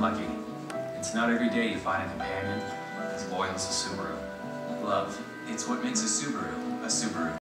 lucky. It's not every day you find a companion as loyal as a Subaru. Love, it's what makes a Subaru a Subaru.